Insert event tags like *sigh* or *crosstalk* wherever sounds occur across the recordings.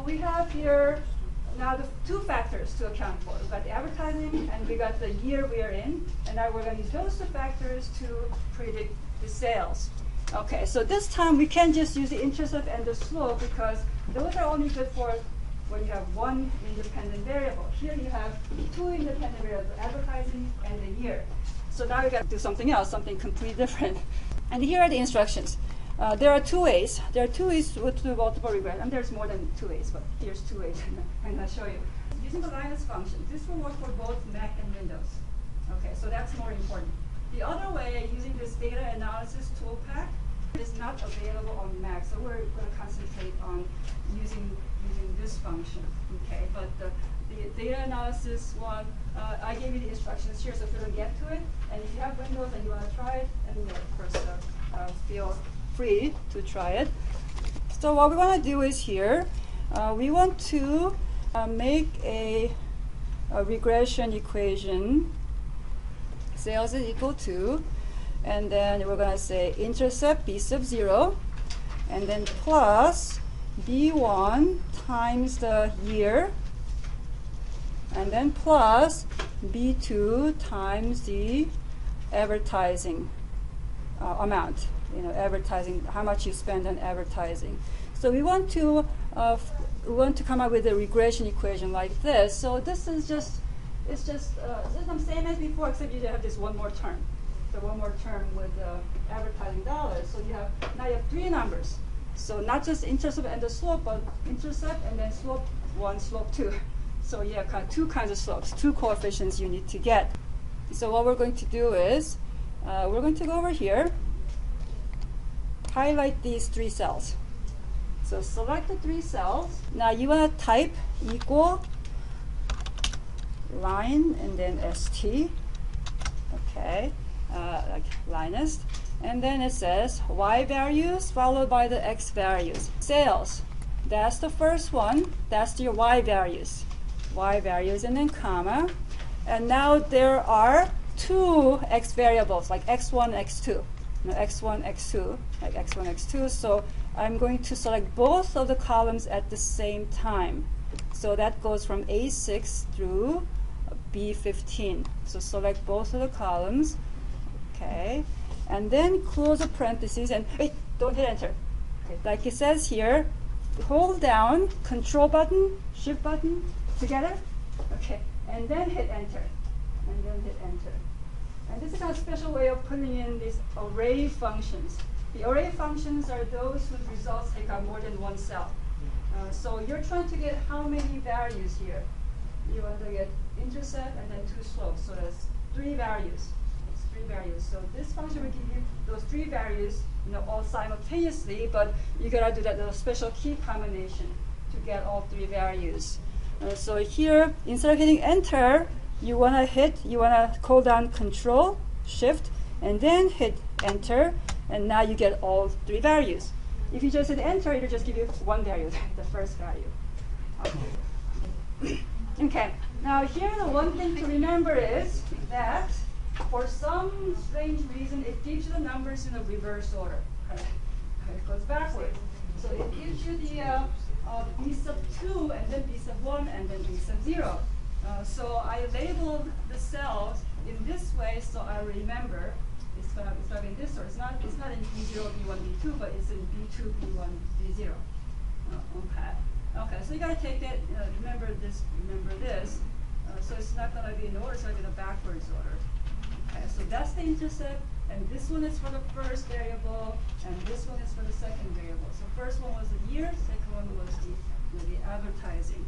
So we have here now the two factors to account for. We've got the advertising and we got the year we are in. And now we're going to use those two factors to predict the sales. Okay, so this time we can't just use the intercept and the slope because those are only good for when you have one independent variable. Here you have two independent variables, advertising and the year. So now we got to do something else, something completely *laughs* different. And here are the instructions. Uh, there are two ways. There are two ways to do multiple regression. And there's more than two ways, but here's two ways. *laughs* And I'll show you. Using the LINEST function, this will work for both Mac and Windows. Okay, so that's more important. The other way, using this data analysis tool pack, is not available on Mac. So we're going to concentrate on using using this function. Okay, but the, the data analysis one, uh, I gave you the instructions here, so if you don't get to it, and if you have Windows and you want to try it, and of course, uh, uh, feel free to try it. So what we want to do is here, uh, we want to uh, make a, a regression equation. Sales is equal to, and then we're going to say intercept b sub 0, and then plus b1 times the year, and then plus b2 times the advertising uh, amount. You know, advertising, how much you spend on advertising. So we want to uh, we want to come up with a regression equation like this. So this is just it's just uh, the same as before, except you have this one more term. So one more term with uh, advertising dollars. So you have now you have three numbers. So not just intercept and the slope, but intercept and then slope one, slope two. *laughs* So you have kind of two kinds of slopes, two coefficients you need to get. So what we're going to do is uh, we're going to go over here, highlight these three cells. So select the three cells. Now you want to type equal line and then st. Okay, uh, like LINEST. And then it says y values followed by the x values. Sales, that's the first one. That's your y values. Y values and then comma. And now there are two x variables like x1, x2. No, x1, x2, like x1, x2. So I'm going to select both of the columns at the same time. So that goes from A6 through B15. So select both of the columns. Okay and then close the parentheses and wait, don't hit enter. Okay, like it says here, hold down control button, shift button together, okay, and then hit enter, and then hit enter. And this is a special way of putting in these array functions. The array functions are those whose results take up more than one cell. Uh, so you're trying to get how many values here? You want to get intercept and then two slopes, so that's three values three values. So this function will give you those three values, you know, all simultaneously, but you gotta do that little special key combination to get all three values. Uh, so here, instead of hitting enter, you wanna hit, you wanna call down control, shift, and then hit enter, and now you get all three values. If you just hit enter, it'll just give you one value, *laughs* the first value. Okay. *clears throat* okay. Now here, the one thing to remember is that for some strange reason, it gives you the numbers in a reverse order. It goes backwards. So it gives you the uh, uh, b sub 2, and then b sub 1, and then b sub 0. Uh, so I labeled the cells in this way so I remember it's going to be in this order. It's not, it's not in b0, b1, b2, but it's in b2, b1, b0. Uh, okay. Okay, so you got to take that, uh, remember this, remember this. Uh, so it's not going to be in order, it's going to be backwards order. Okay, so that's the intercept, and this one is for the first variable, and this one is for the second variable. So first one was the year, second one was the, the advertising.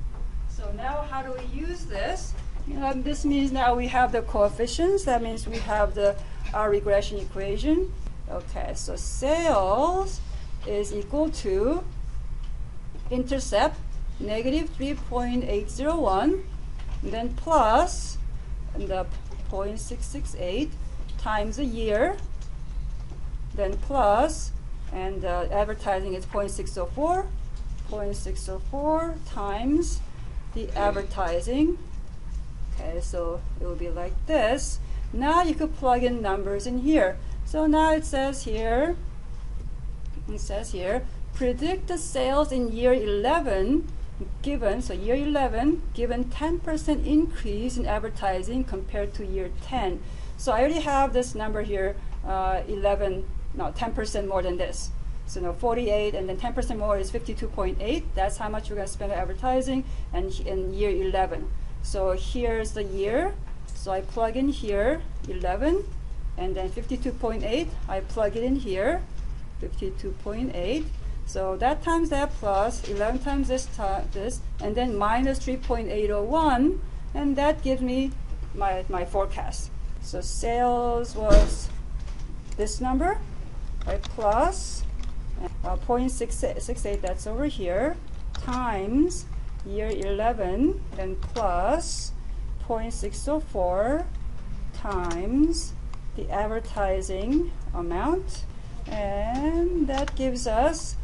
So now how do we use this? Know, this means now we have the coefficients. That means we have the our regression equation. Okay, so sales is equal to intercept negative 3.801, then plus and the 0.668 times a year, then plus, and uh, advertising is 0.604, 0.604 times the advertising. Okay, so it will be like this. Now you could plug in numbers in here. So now it says here, it says here, predict the sales in year 11 given, so year 11, given 10% increase in advertising compared to year 10. So I already have this number here, uh, 11, no, 10% more than this. So no, 48, and then 10% more is 52.8. That's how much we're going to spend on advertising, and in year 11. So here's the year. So I plug in here 11, and then 52.8. I plug it in here, 52.8. So that times that plus 11 times this this, and then minus 3.801, and that gives me my my forecast. So sales was this number, right? Plus uh, 0.68, that's over here, times year 11, then plus 0.604 times the advertising amount, and that gives us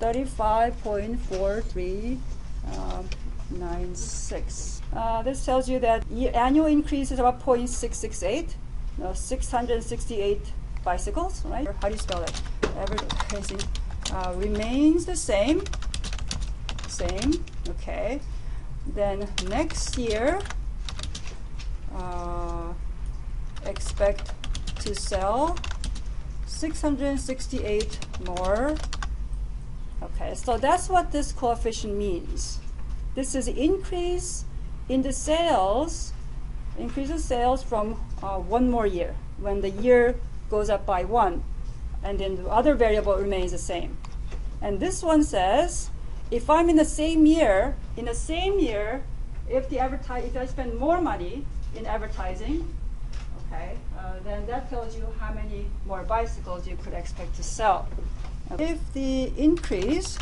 35.4396. Uh, this tells you that annual increase is about 0.668, no, 668 bicycles, right? How do you spell that? Advertising uh, remains the same, same, okay. Then next year, uh, expect to sell 668 more. Okay, so that's what this coefficient means. This is increase in the sales, increase in sales from uh, one more year, when the year goes up by one, and then the other variable remains the same. And this one says, if I'm in the same year, in the same year, if the advertise, if I spend more money in advertising, okay, uh, then that tells you how many more bicycles you could expect to sell. If the increase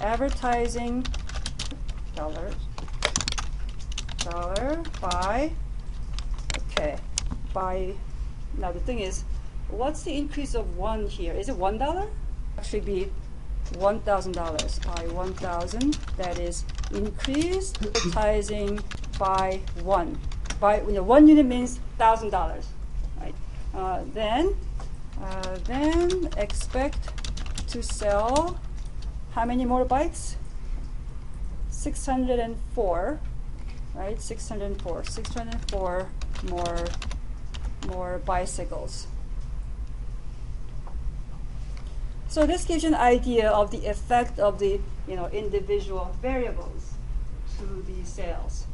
advertising dollars dollar by okay by now the thing is what's the increase of one here? Is it one dollar? Actually be one thousand dollars by one thousand. That is increase advertising by one. By you know, one unit means thousand dollars right? Uh, then uh, then expect to sell how many more bikes 604 right? 604 604 more more bicycles so this gives you an idea of the effect of the you know individual variables to the sales